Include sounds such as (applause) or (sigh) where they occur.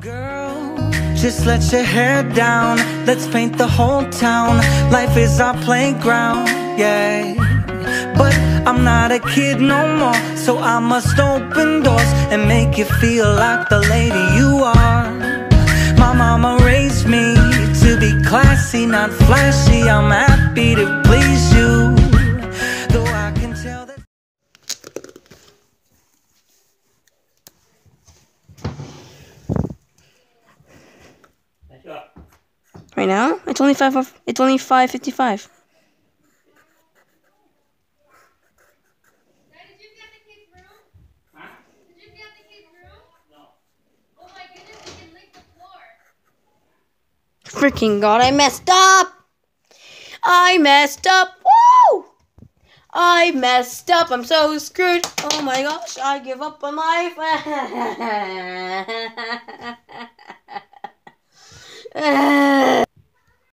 Girl, just let your hair down. Let's paint the whole town. Life is our playground, yeah. But I'm not a kid no more, so I must open doors and make you feel like the lady you are. My mama raised me to be classy, not flashy. I'm happy to please you. Right now, it's only five. of- It's only five the floor. Freaking god, I messed up. I messed up. Woo! I messed up. I'm so screwed. Oh my gosh, I give up on life. (laughs) Ah. (laughs)